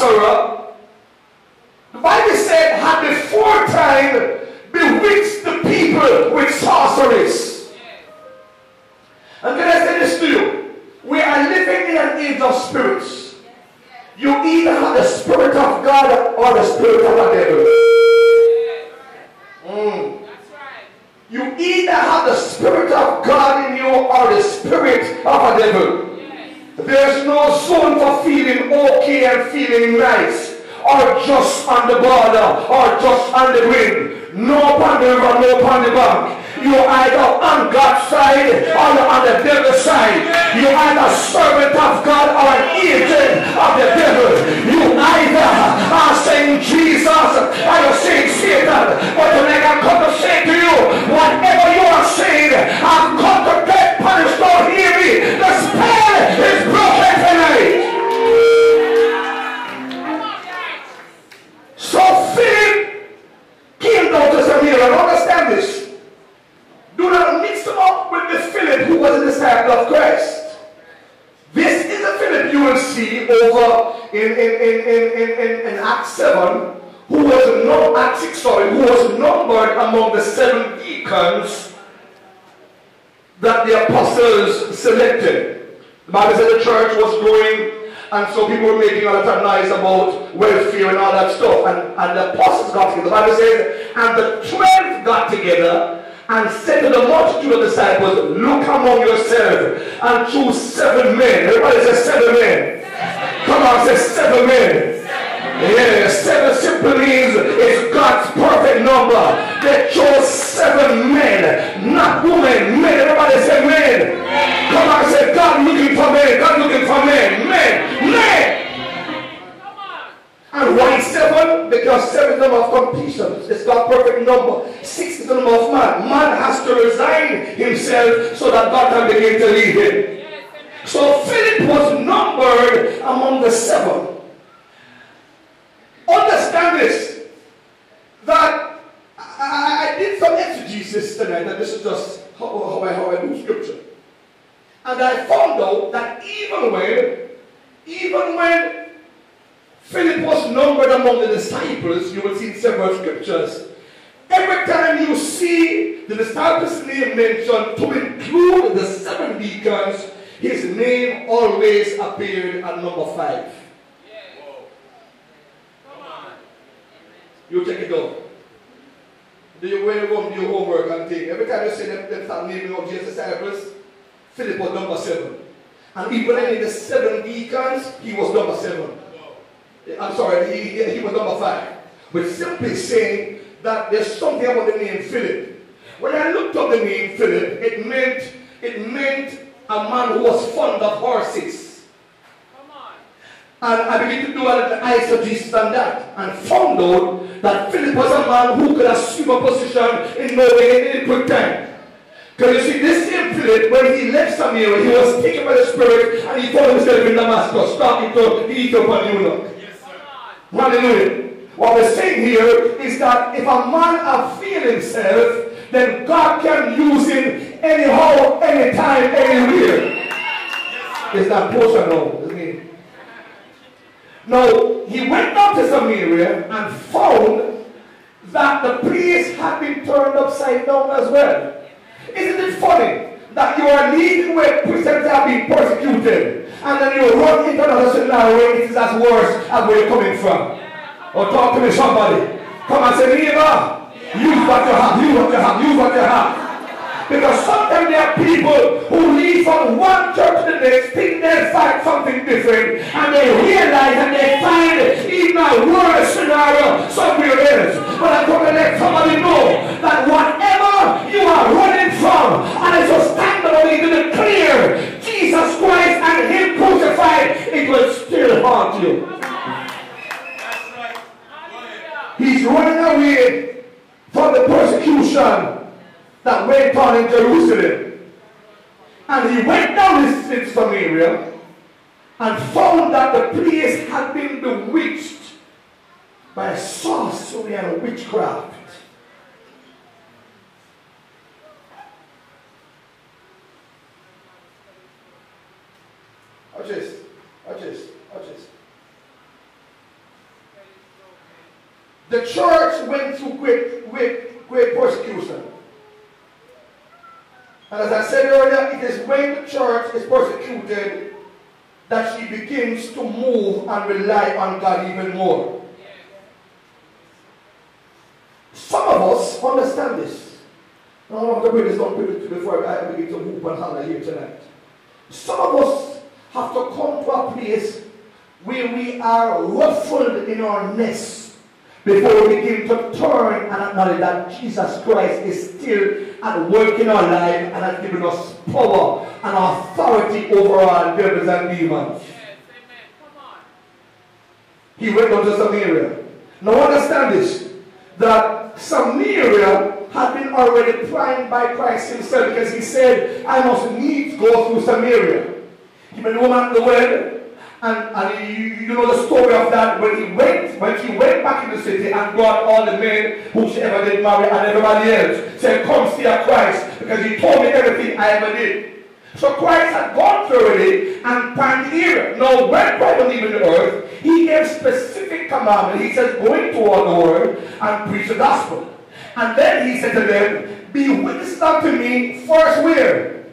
sorcerer, the Bible said, had before time bewitched the people with sorceries. And can I say this to you? We are living in an age of spirits. You either have the spirit of God or the spirit of a devil. Mm. You either have the spirit of God in you or the spirit of a devil. There's no zone for feeling okay and feeling nice or just on the border or just on the wind. No upon the river, no upon the bank. You're either on God's side or on the devil's side. You're either servant of God or an agent of the devil. You either are saying Jesus or you're saying Satan. But tonight I've come to say to you, will see over in, in, in, in, in, in, Acts 7, who was not Acts 6, sorry, who was numbered among the seven deacons that the apostles selected. The Bible said the church was growing, and so people were making a lot of noise about welfare and all that stuff. And, and the apostles got together. The Bible says, and the twelve got together and said to the multitude of disciples, Look among yourselves and choose seven men. Everybody says seven men. Come on, say seven men. Yeah, seven simply means it's God's perfect number. They chose seven men, not women. Men, everybody say men. Come on, say God looking for men. God looking for men. Men, men. And why seven? Because seven is the number of completion. It's God's perfect number. Six is the number of man. Man has to resign himself so that God can begin to lead him. So Philip was numbered among the seven. Understand this. That I, I did some exegesis tonight, and this is just how, how, I, how I do scripture. And I found out that even when, even when Philip was numbered among the disciples, you will see in several scriptures. Every time you see the disciples' name mentioned to include the seven deacons, his name always appeared at number five. You take it down. Do you when you do your homework and think every time you see them, them start naming of Jesus' disciples, Philip was number seven. And even in the seven deacons, he was number seven. I'm sorry, he, he was number five. But simply saying that there's something about the name Philip. When I looked up the name Philip, it meant it meant a man who was fond of horses. And I began to do a little eisegesis on that and found out that Philip was a man who could assume a position in Norway in any quick time. Because you see, this same Philip, when he left Samaria, he was taken by the Spirit and he found himself in Damascus, starting to up on eunuch. Hallelujah. What we're saying here is that if a man avail himself, then God can use him anyhow, anytime, anywhere. Is that portion Now, he went up to Samaria and found that the place had been turned upside down as well. Isn't it funny that you are leading where Christians are being persecuted and then you run into another scenario where it is as worse as where you're coming from? Or talk to me, somebody. Come and say, neighbor, use what you have, use what you have, use what you have. Because sometimes there are people who leave from one church to the next, think they'll find something different, and they realize and they find even a worse scenario somewhere else. But I'm going to let somebody know that whatever you are running from, and as you you. He's running away from the persecution that went on in Jerusalem. And he went down this Samaria and found that the place had been bewitched by a sorcery and a witchcraft. Watch this. Watch this. Watch this. The church went through great, great, great persecution. And as I said earlier, it is when the church is persecuted that she begins to move and rely on God even more. Some of us understand this. I want to bring this down quickly before I begin to move and holler here tonight. Some of us have to come to a place where we are ruffled in our nest before we begin to turn and acknowledge that Jesus Christ is still at work in our life and has given us power and authority over our devils and demons. Yes, he went on to Samaria. Now understand this, that Samaria had been already primed by Christ himself because he said, I must needs go through Samaria. He went woman at the well, and, and you, you, know the story of that when he went, when he went back in the city and brought all the men who she ever did marry and everybody else said, Come see a Christ because he told me everything I ever did. So Christ had gone through it and planned here. Now, when Christ was leaving the earth, he gave specific commandment. He says, Go into all the world and preach the gospel. And then he said to them, Be witnesses unto me first where?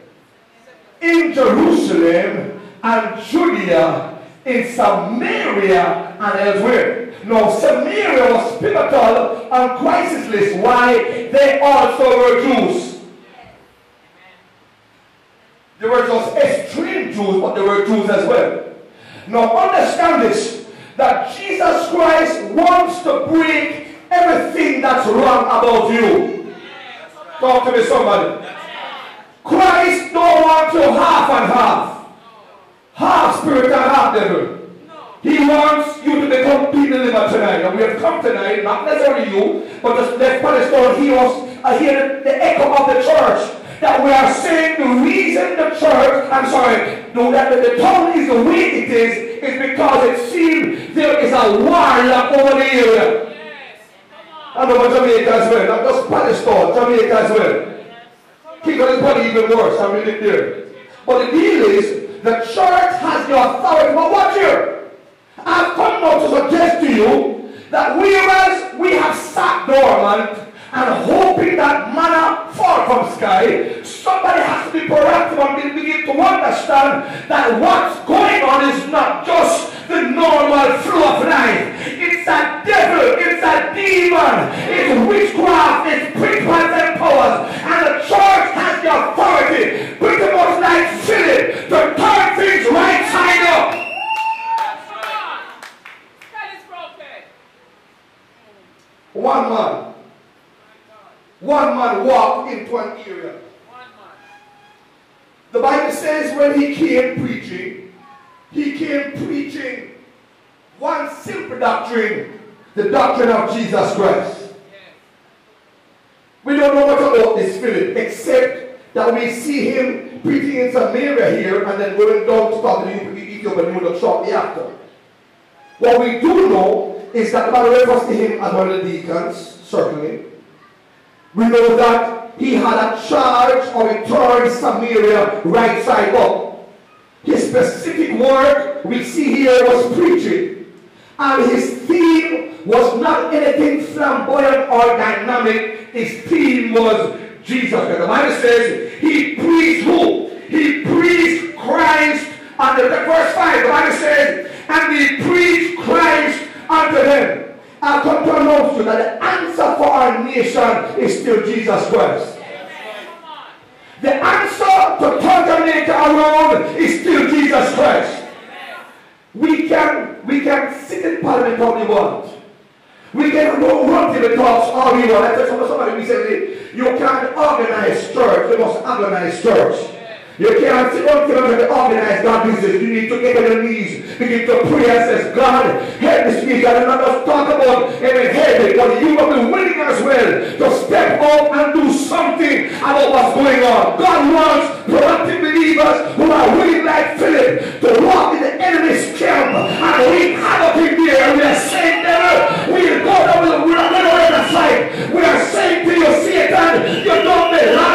In Jerusalem and Judea in Samaria and elsewhere. Now, Samaria was pivotal on Christ's list. Why? They also were Jews. They were just extreme Jews, but they were Jews as well. Now, understand this that Jesus Christ wants to break everything that's wrong about you. Talk to me, somebody. Christ don't want you half and half half spirit and half devil. He wants you to become people delivered tonight. And we have come tonight, not necessarily you, but just let's put it on. He wants I hear the echo of the church. That we are saying the reason the church, I'm sorry, no, that the, the town is the way it is, is because it seems there is a warlock over the area. Yes. I know about Jamaica as well, not just Palestine, Jamaica as well. Keep on probably even worse, I'm really there. But the deal is, the church has the authority. But watch here. I've come now to suggest to you that whereas we have sat dormant and hoping that manna fall from sky, somebody has to be proactive and begin to understand that what's going on is not just the normal flow of life. It's a devil, it's a demon, it's witchcraft, it's principles and powers. And the church has the authority, pretty much like Philip, to turn things right side up. One man. One man walked into an area. The Bible says when he came preaching, he came preaching one simple doctrine, the doctrine of Jesus Christ. We don't know much about this Philip, except that we see him preaching in Samaria here and then going down to start the Ethiopian eunuch shortly after. What we do know is that the Bible refers to him as one of the deacons, certainly. We know that he had a charge or he turned Samaria right side up. His specific work we see here was preaching. And his theme was not anything flamboyant or dynamic. His theme was Jesus. The Bible says he preached who? He preached Christ. And the, verse 5, the Bible says, and he preached Christ unto them. I come to announce you that the answer for our nation is still Jesus Christ. The answer to turn Jamaica around is still Jesus Christ. We can we can sit in parliament all we want. We can go run to the talks all we want. I told somebody recently, you can't organize church, you must organize church. You can't sit on to organize God business. You need to get on your knees, begin to pray and says, God, help me speak. I don't know talk about and help but you will be willing as well to step up and do something about what's going on. God wants productive believers who are willing like Philip to walk in the enemy's camp and wreak havoc in there. We are saying never, we are going over the we are going over the fight. We are saying to you, Satan, you don't belong.